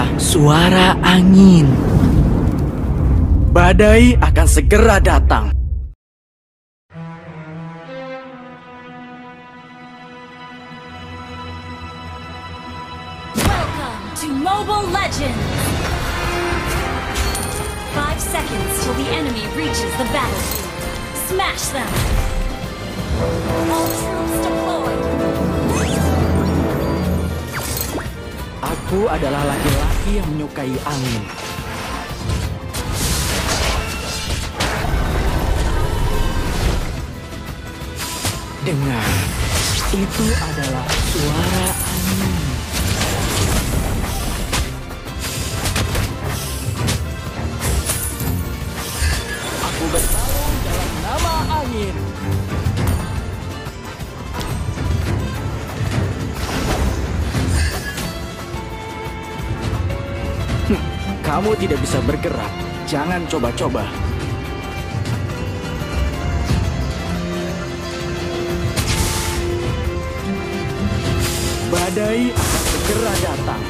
Adalah suara angin. Badai akan segera datang. Welcome to Mobile Legends! Five seconds till the enemy reaches the battlefield. Smash them! All troops deployed! Aku adalah laki-laki yang menyukai angin. Dengar, itu adalah suara angin. Aku bertarung dalam nama angin. kamu tidak bisa bergerak, jangan coba-coba. Badai akan segera datang.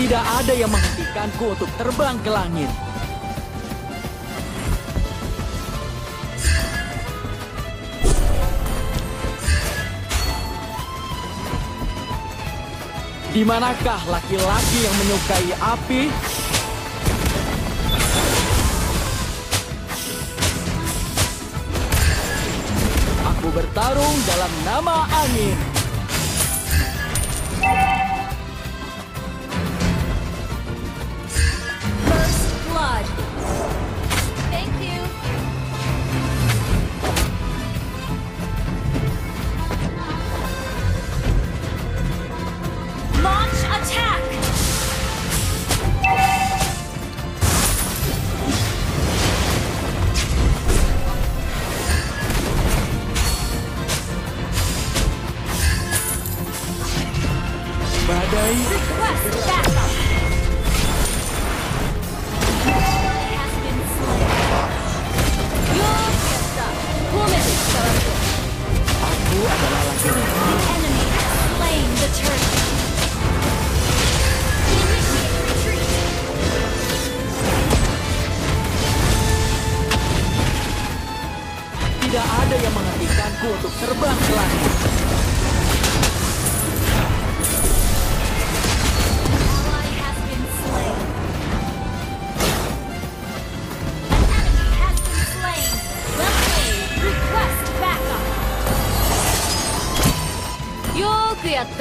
Tidak ada yang menghentikanku untuk terbang ke langit. Di manakah laki-laki yang menyukai api? Aku bertarung dalam nama angin. Tidak ada yang menghentikanku untuk terbang ke langit.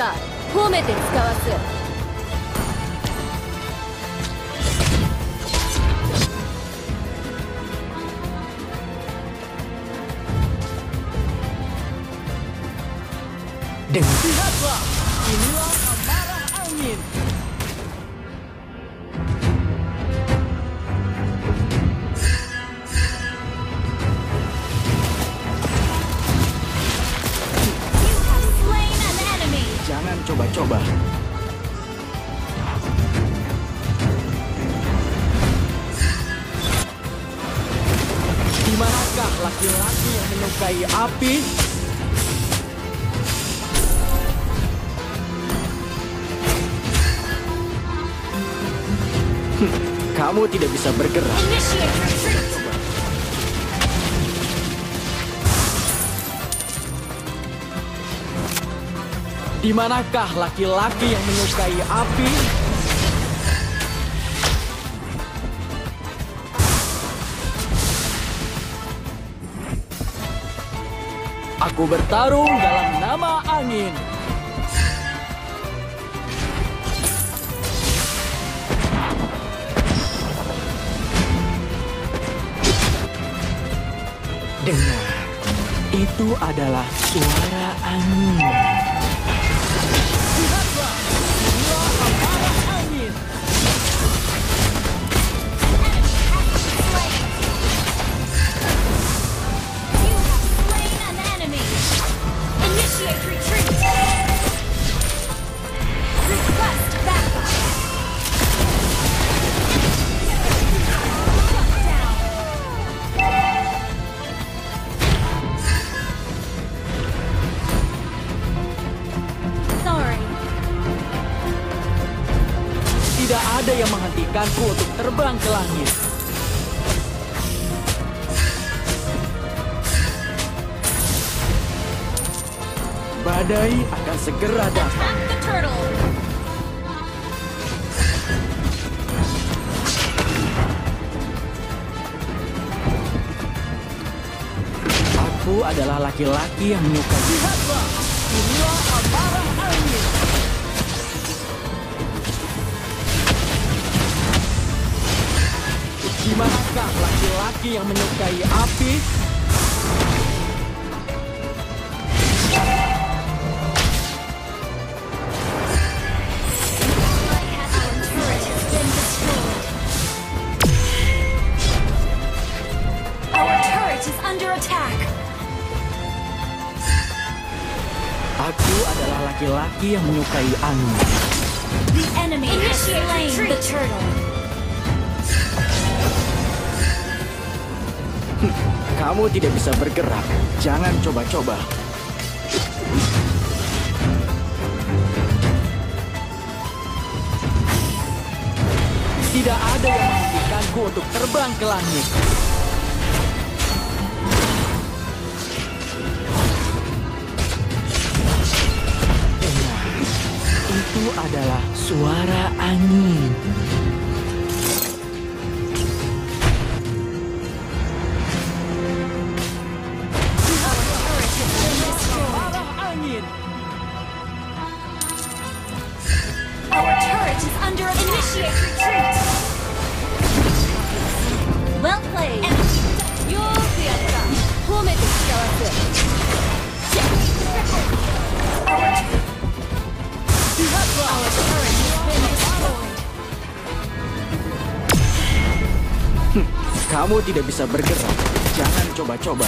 か褒めて使わすでも。Laki-laki yang menyukai api? Hmm, Kamu tidak bisa bergerak. Initiate retreat. Di manakah laki-laki yang menyukai api? Aku bertarung dalam nama angin. Dengar, itu adalah suara angin. Segera datang. Aku adalah laki-laki yang menyukai. Lihatlah, inilah amarah angin. Laki-laki yang menyukai api? Under attack. Aku adalah laki-laki yang menyukai angin. The enemy has slain the turtle. Kamu tidak bisa bergerak. Jangan coba-coba. Tidak ada yang menghentikanku untuk terbang ke langit. Adalah suara angin. Kamu tidak bisa bergerak. Jangan coba-coba.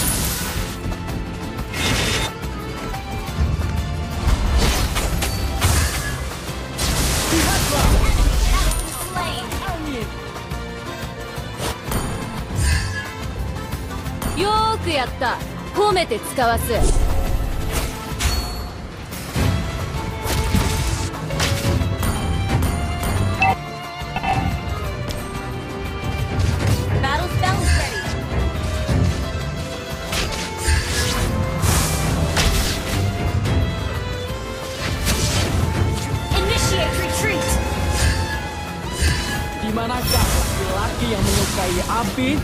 Slain. Angin. よーくやった褒めて使わす Badai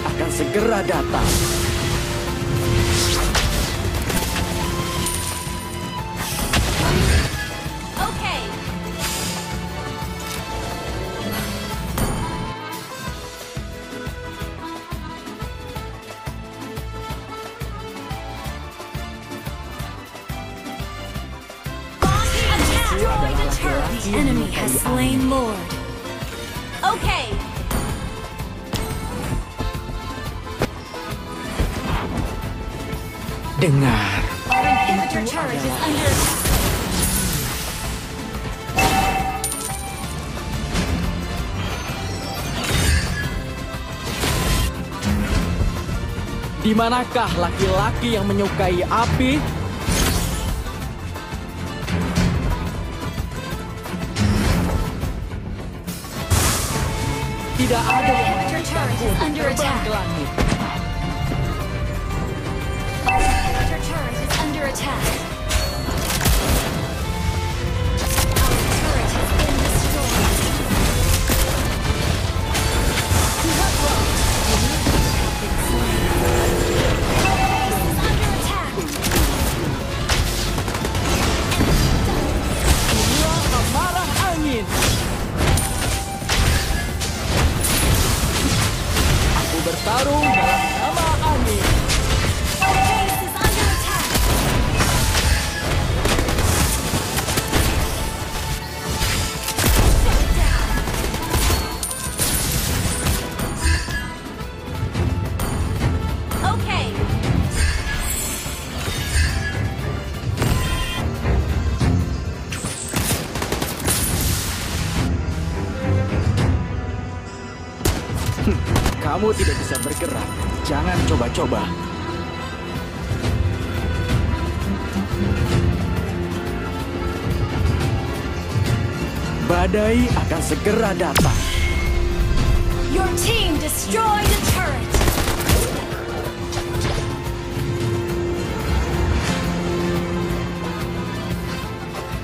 akan segera datang. Enemy has slain Lord. Okay. Dengar, inhibitor turret is under attack. di manakah laki-laki yang menyukai api? Tidak ada yang terbang ke langit. Our inhibitor turret is under attack. Kamu tidak bisa bergerak. Jangan coba-coba. Badai akan segera datang. Your team destroyed the turret.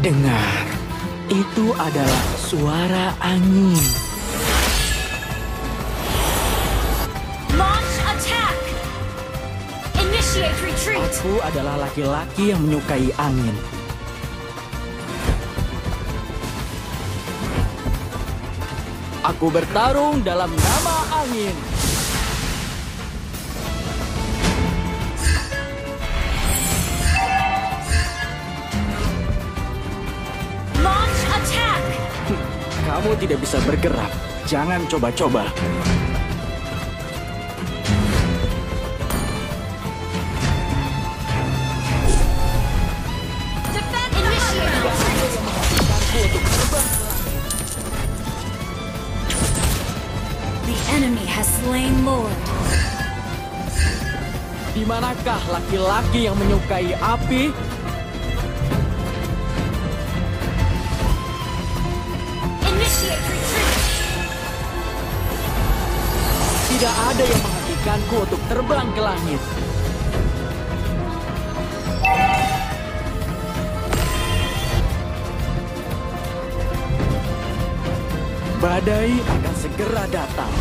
Dengar, itu adalah suara angin. Aku adalah laki-laki yang menyukai angin. Aku bertarung dalam nama angin. Launch attack. Kamu tidak bisa bergerak. Jangan coba-coba. Slain Lord. Di manakah laki-laki yang menyukai api? Initiate retreat. Tidak ada yang menghentikanku untuk terbang ke langit. Badai akan segera datang.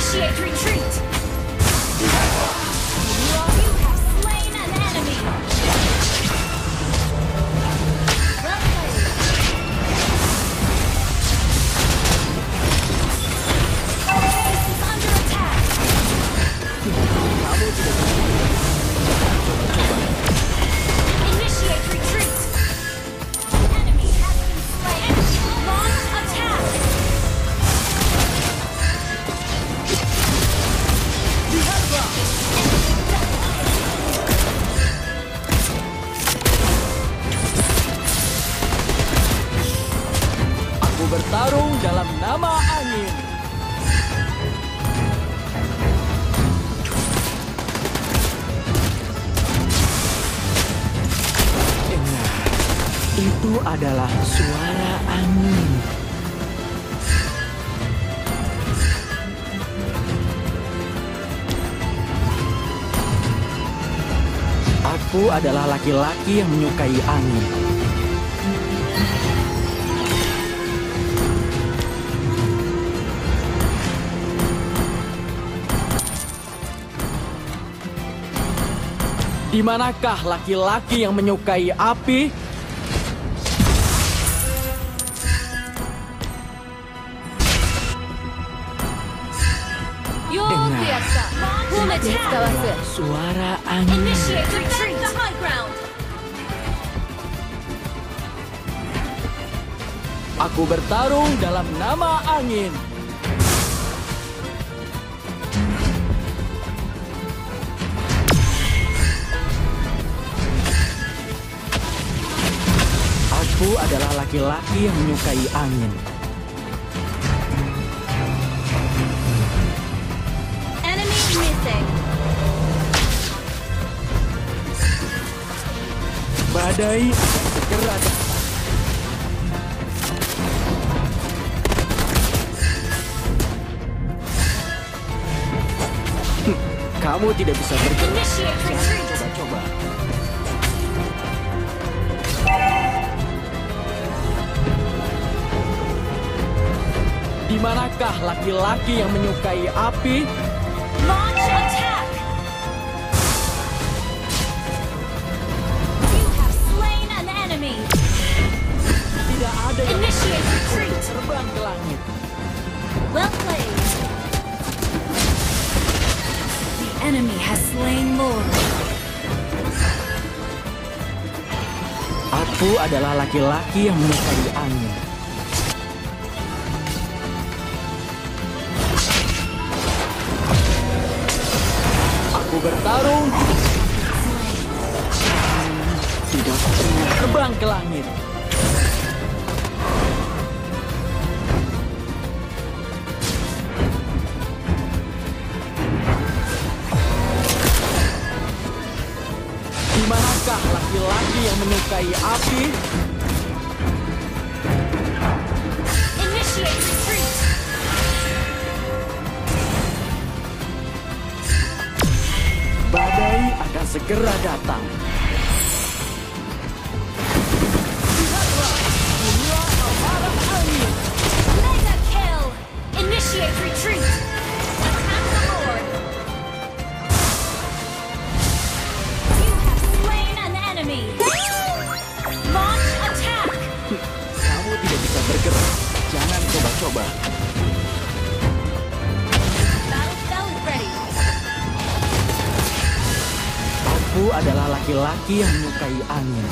Initiate retreat. Aku adalah laki-laki yang menyukai angin. Di manakah laki-laki yang menyukai api? Dengar. Suara angin. Ground. Aku bertarung dalam nama angin. Aku adalah laki-laki yang menyukai angin. Akan segera. Hmm, Kamu tidak bisa bergerak. Coba-coba. Di manakah laki-laki yang menyukai api? Has slain. Aku adalah laki-laki yang menyukai angin. Aku bertarung tidak pernah terbang ke langit. Menyukai api, Initiate retreat. badai akan segera datang. Lihatlah, inilah amarah angin. Mega kill. Initiate retreat. Jangan coba-coba. Aku adalah laki-laki yang menyukai angin.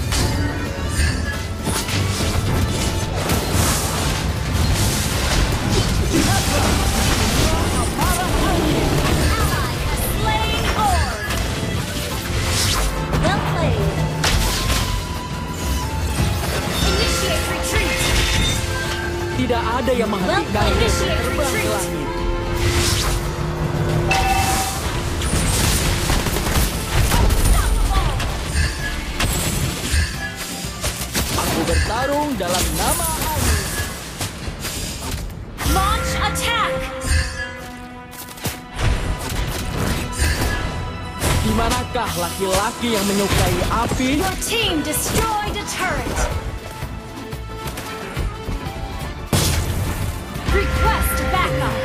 Tidak ada yang initiate terbang ke langit. Aku bertarung dalam nama angin. Launch attack. Di manakah laki-laki yang menyukai api? Your team destroyed a turret. Request backup.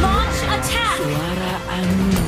Launch attack. Suara angin.